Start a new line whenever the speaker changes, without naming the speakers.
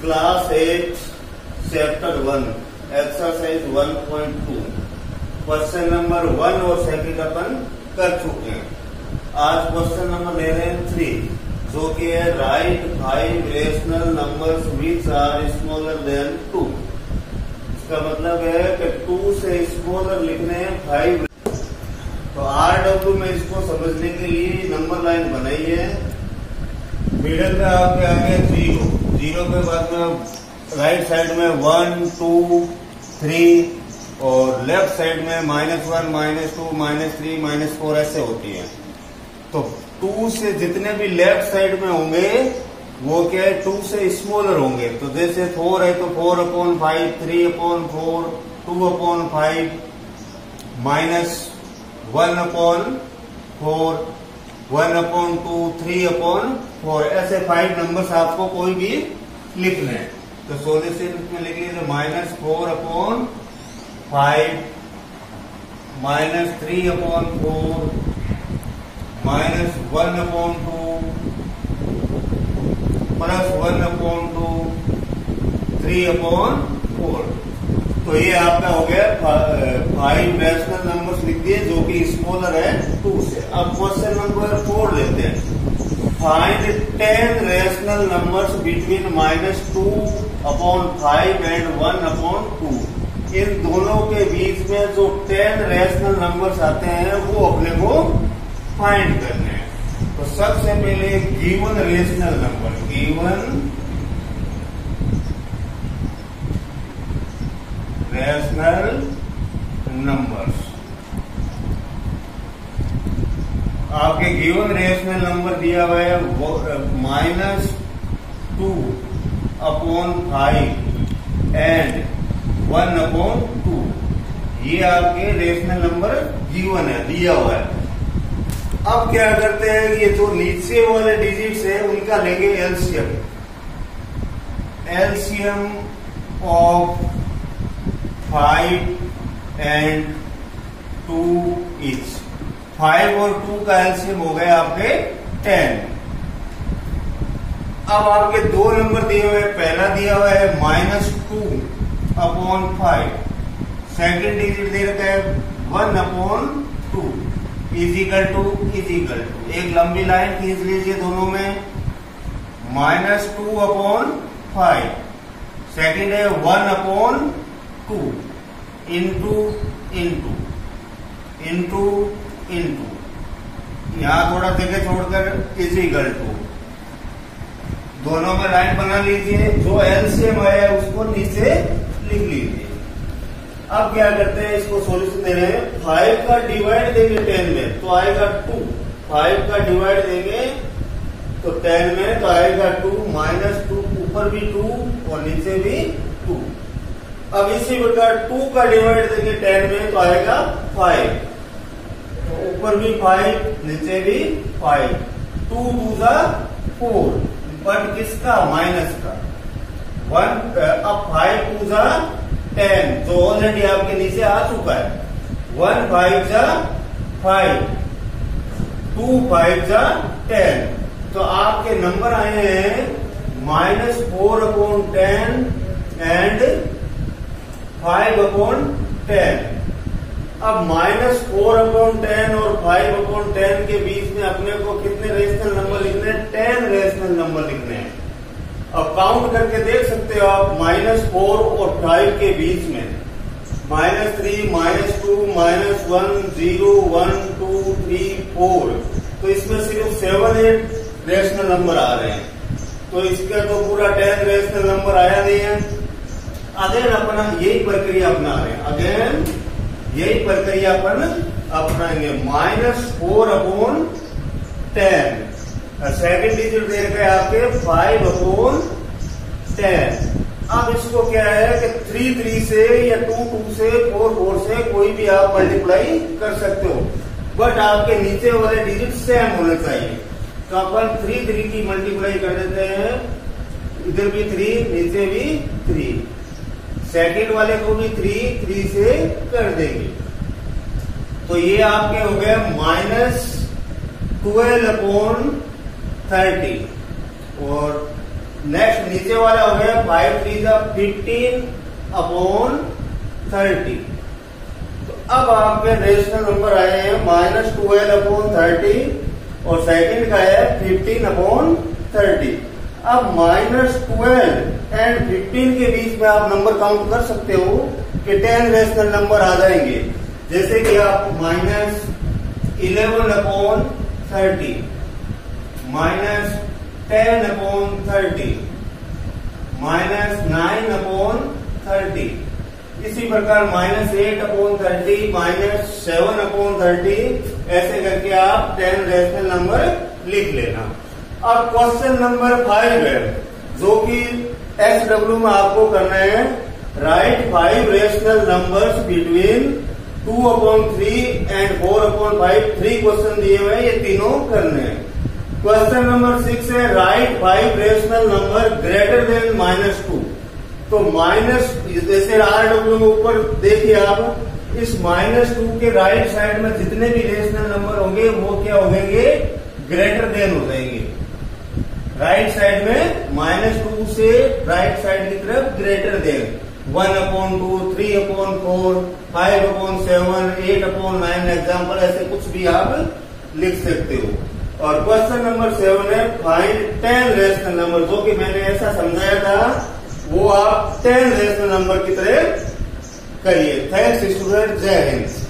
Class eight chapter one exercise one point two question number one और second अपन कर चुके हैं। आज क्वेश्चन नंबर ले रहे हैं थ्री जो कि है write five rational numbers which are smaller than two इसका मतलब है कि टू से स्मॉलर लिखने हैं फाइव तो आर डब्ल्यू में इसको समझने के लिए नंबर लाइन बनाई है मिडल में आपके आगे ज़ीरो ज़ीरो के बाद में राइट साइड में वन, टू, थ्री और लेफ़्ट साइड में minus one, minus two, minus three, minus four ऐसे होती है। तो टू से जितने भी लेफ़्ट साइड में होंगे, वो क्या है, टू से स्मॉलर होंगे। तो जैसे फोर है तो four upon five, three upon four, two upon five, minus one upon four one upon two, three upon four, ऐसे फाइव नंबर्स आपको कोई भी लिखने हैं तो सोल्यूशन में लिख लीजिए minus four upon five minus three upon four minus one upon two plus one upon two three upon four तो ये आपका हो गया फाइव नेशनल नंबर्स लिख दिए, जो कि स्मॉलर है टू से अब क्वेश्चन नंबर फोर लेते हैं। Find ten rational numbers between minus two upon five and one upon two इन दोनों के बीच में जो टेन रेशनल नंबर्स आते हैं, वो अपने को फाइंड करने हैं। तो सबसे पहले given rational number given rational numbers आपके गिवन रेशनल नंबर दिया हुआ है minus two upon five and one upon two ये आपके रेशनल नंबर गिवन है, दिया हुआ है। अब क्या करते हैं ये जो नीचे वाले डिजिट्स है, उनका लेंगे LCM LCM of five and two is five और टू का एल्सियम हो गया आपके टेन। अब आपके दो नंबर दिए हुए पहला दिया हुआ है minus two upon five. Second digit दे रखा है one upon two. Equal to equal to एक लंबी लाइन खींच लीजिए दोनों में। Minus two upon five. Second है one upon two. Into into into into यहाँ थोड़ा जगह छोड़कर इजिकल टू दोनों में लाइन बना लीजिए, जो एलसीएम आया उसको नीचे लिख लीजिए। अब क्या करते हैं, इसको सॉल्यूशन दे रहे हैं। फाइव का डिवाइड देंगे टेन में तो आएगा टू फाइव का डिवाइड देंगे तो टेन में तो आएगा टू माइनस टू ऊपर भी टू और नीचे भी टू अब इसी प्रकार टू का डिवाइड देंगे टेन में तो आएगा फाइव ऊपर भी फाइव नीचे भी फाइव टू टू जा फोर। बट किसका? माइनस का। वन अब फाइव टू जा टेन। जो ऑलरेडी आपके नीचे आ चुका है। वन फाइव जा फाइव। टू फाइव जा टेन। तो आपके नंबर आए हैं minus four upon ten and five upon ten. अब माइनस फोर अपॉन टेन और फाइव अपॉन टेन के बीच में अपने को कितने रेशनल नंबर लिखने हैं? टेन रेशनल नंबर लिखने हैं। अब काउंट करके देख सकते हो आप माइनस फोर और फाइव के बीच में। Minus three minus two minus one zero one two three four तो इसमें सिर्फ़ सेवन एट रेशनल नंबर आ रहे हैं। तो इसका तो पूरा टेन रेशनल नंबर आया नहीं है। अगेन अपना यही प्रक्रिया अपना रहे हैं। अगेन यही प्रक्रिया अपन अपनाएँगे। Minus four upon ten. Second digit दे रखे आपके, फाइव अपॉन टेन। अब इसको क्या है कि थ्री थ्री से या टू टू से, फोर फोर से कोई भी आप मल्टीप्लाई कर सकते हो। बट आपके नीचे वाले डिजिट सेम होने चाहिए। तो अपन थ्री थ्री की मल्टीप्लाई कर देते हैं। इधर भी थ्री, नीचे भी थ्री। सेकंड वाले को भी थ्री थ्री से कर देंगे। तो ये आपके हो गए माइनस ट्वेल्व अपॉन थर्टी और नेक्स्ट नीचे वाला हो गया फाइव थ्री जा फिफ्टीन अपॉन थर्टी तो अब आपके रेशनल नंबर आए हैं माइनस ट्वेल्व अपॉन थर्टी और सेकंड का है फिफ्टीन अपॉन थर्टी अब माइनस ट्वेल्व एंड फिफ्टीन के बीच में आप नंबर काउंट कर सकते हो कि टेन रेशनल नंबर आ जाएँगे। जैसे कि आप minus eleven upon thirty minus ten upon thirty minus nine upon thirty इसी प्रकार minus eight upon thirty minus seven upon thirty ऐसे करके आप टेन रेशनल नंबर लिख लेना। अब क्वेश्चन नंबर फाइव है, जो कि एस डब्ल्यू में आपको करना है write five rational numbers between two upon three and four upon five three question दिए हुए ये तीनों करने हैं। क्वेश्चन नंबर सिक्स है write five rational number greater than minus two तो माइनस जैसे आर डब्ल्यू में ऊपर देखिए आप, इस माइनस टू के राइट साइड में जितने भी रेशनल नंबर होंगे, वो क्या हो ग्रेटर देन हो जाएँगे। राइट साइड में माइनस टू से राइट साइड की तरफ़ greater than one upon two three upon four five upon seven eight upon nine example ऐसे कुछ भी आप लिख सकते हो। और क्वेश्चन नंबर सेवन है फाइंड टेन रेशनल नंबर जो कि मैंने ऐसा समझाया था, वो आप टेन रेशनल नंबर की तरह करिए। थैंक्स स्टूडेंट जय हिंद।